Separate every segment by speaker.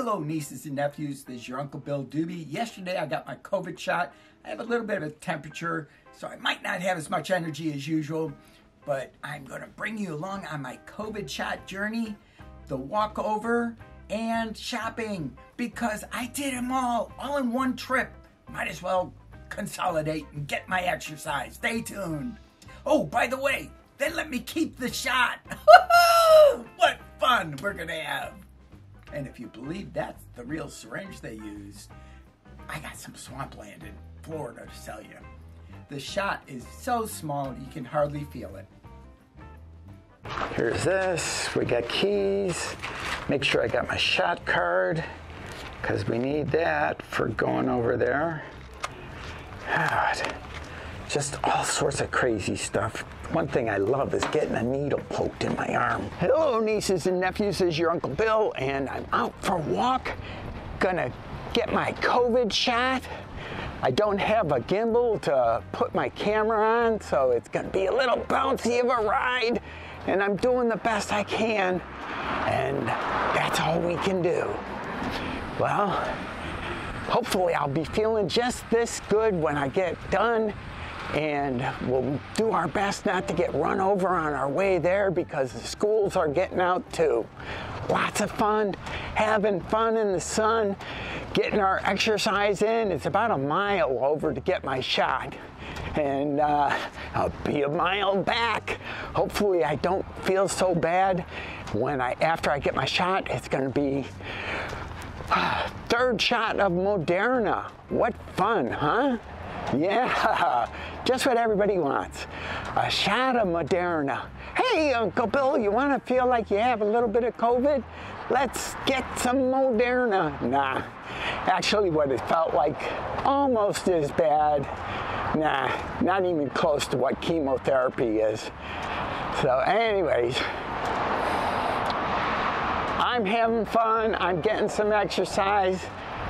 Speaker 1: Hello, nieces and nephews. This is your Uncle Bill Dube. Yesterday, I got my COVID shot. I have a little bit of a temperature, so I might not have as much energy as usual, but I'm going to bring you along on my COVID shot journey, the walkover, and shopping because I did them all, all in one trip. Might as well consolidate and get my exercise. Stay tuned. Oh, by the way, then let me keep the shot. what fun we're going to have. And if you believe that's the real syringe they used, I got some swampland in Florida to sell you. The shot is so small you can hardly feel it.
Speaker 2: Here's this. We got keys. Make sure I got my shot card because we need that for going over there. God, just all sorts of crazy stuff. One thing I love is getting a needle poked in my arm. Hello, nieces and nephews. This is your Uncle Bill, and I'm out for a walk. Gonna get my COVID shot. I don't have a gimbal to put my camera on, so it's gonna be a little bouncy of a ride, and I'm doing the best I can, and that's all we can do. Well, hopefully I'll be feeling just this good when I get done and we'll do our best not to get run over on our way there because the schools are getting out too. Lots of fun, having fun in the sun, getting our exercise in. It's about a mile over to get my shot. And uh, I'll be a mile back. Hopefully I don't feel so bad when I, after I get my shot, it's gonna be third shot of Moderna. What fun, huh? Yeah, just what everybody wants. A shot of Moderna. Hey, Uncle Bill, you want to feel like you have a little bit of COVID? Let's get some Moderna. Nah, actually what it felt like almost as bad. Nah, not even close to what chemotherapy is. So anyways, I'm having fun, I'm getting some exercise,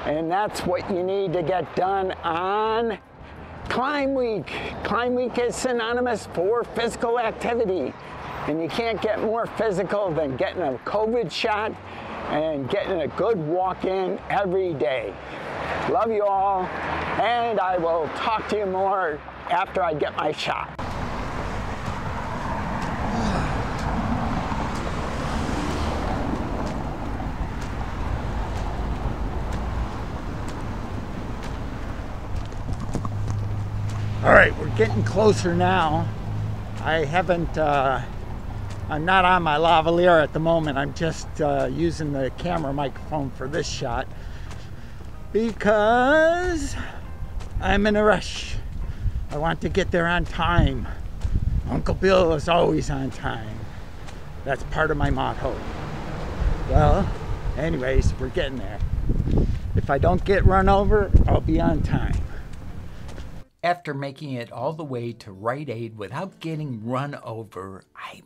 Speaker 2: and that's what you need to get done on Climb Week. Climb Week is synonymous for physical activity. And you can't get more physical than getting a COVID shot and getting a good walk in every day. Love you all, and I will talk to you more after I get my shot.
Speaker 1: All right, we're getting closer now. I haven't, uh, I'm not on my lavalier at the moment. I'm just uh, using the camera microphone for this shot because I'm in a rush. I want to get there on time. Uncle Bill is always on time. That's part of my motto. Well, anyways, we're getting there. If I don't get run over, I'll be on time. After making it all the way to Rite Aid without getting run over, I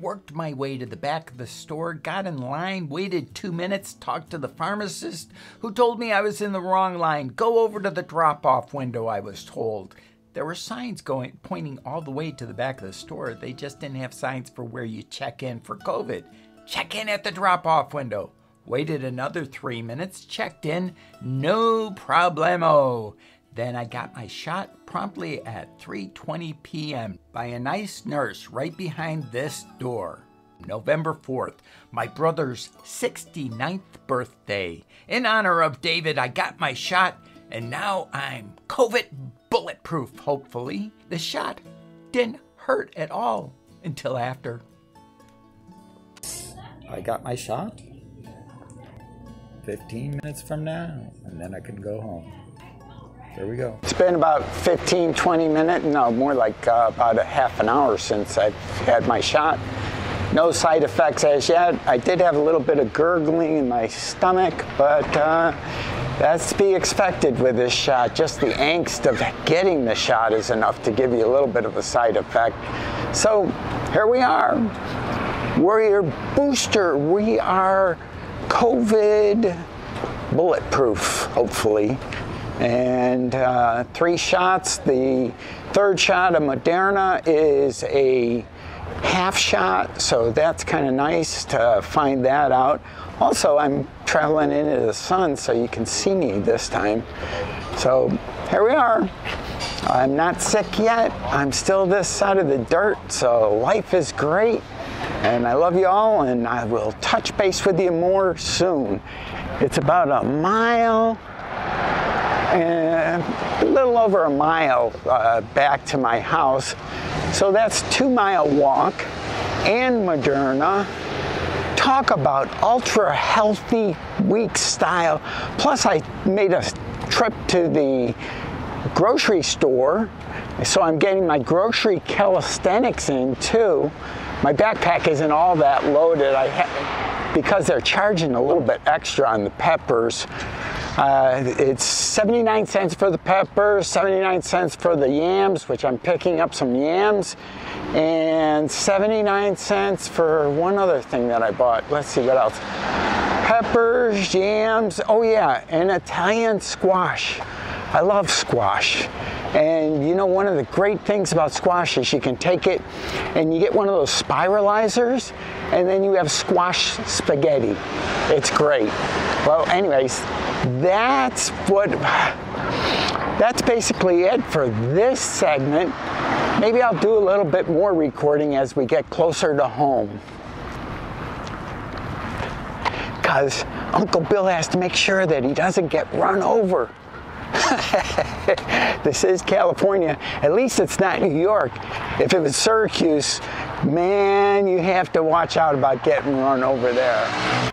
Speaker 1: worked my way to the back of the store, got in line, waited two minutes, talked to the pharmacist who told me I was in the wrong line. Go over to the drop off window, I was told. There were signs going pointing all the way to the back of the store. They just didn't have signs for where you check in for COVID. Check in at the drop off window. Waited another three minutes, checked in, no problemo. Then I got my shot promptly at 3:20 p.m. by a nice nurse right behind this door. November 4th, my brother's 69th birthday. In honor of David, I got my shot and now I'm COVID bulletproof, hopefully. The shot didn't hurt at all until after. I got my shot 15 minutes from now, and then I can go home. We go.
Speaker 2: It's been about 15, 20 minutes, no, more like uh, about a half an hour since I've had my shot. No side effects as yet. I did have a little bit of gurgling in my stomach, but uh, that's to be expected with this shot. Just the angst of getting the shot is enough to give you a little bit of a side effect. So here we are. We're your booster. We are COVID bulletproof, hopefully and uh, three shots. The third shot of Moderna is a half shot, so that's kind of nice to find that out. Also, I'm traveling into the sun so you can see me this time. So here we are. I'm not sick yet. I'm still this side of the dirt, so life is great. And I love you all, and I will touch base with you more soon. It's about a mile and a little over a mile uh, back to my house. So that's two mile walk and Moderna. Talk about ultra healthy week style. Plus I made a trip to the grocery store. So I'm getting my grocery calisthenics in too. My backpack isn't all that loaded. I because they're charging a little bit extra on the peppers. Uh, it's 79 cents for the peppers, 79 cents for the yams, which I'm picking up some yams, and 79 cents for one other thing that I bought. Let's see what else. Peppers, yams, oh yeah, and Italian squash. I love squash. And you know, one of the great things about squash is you can take it and you get one of those spiralizers and then you have squash spaghetti. It's great. Well, anyways, that's what, that's basically it for this segment. Maybe I'll do a little bit more recording as we get closer to home. Because Uncle Bill has to make sure that he doesn't get run over. this is California. At least it's not New York. If it was Syracuse, man, you have to watch out about getting run over there.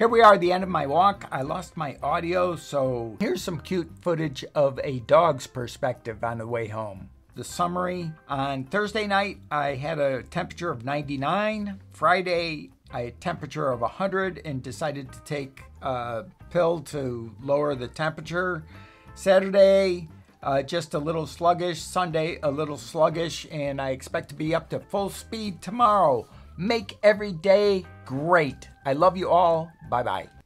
Speaker 1: Here we are at the end of my walk. I lost my audio, so here's some cute footage of a dog's perspective on the way home. The summary on Thursday night, I had a temperature of 99. Friday, I had a temperature of 100 and decided to take a pill to lower the temperature. Saturday, uh, just a little sluggish. Sunday, a little sluggish, and I expect to be up to full speed tomorrow. Make every day great. I love you all. 拜拜。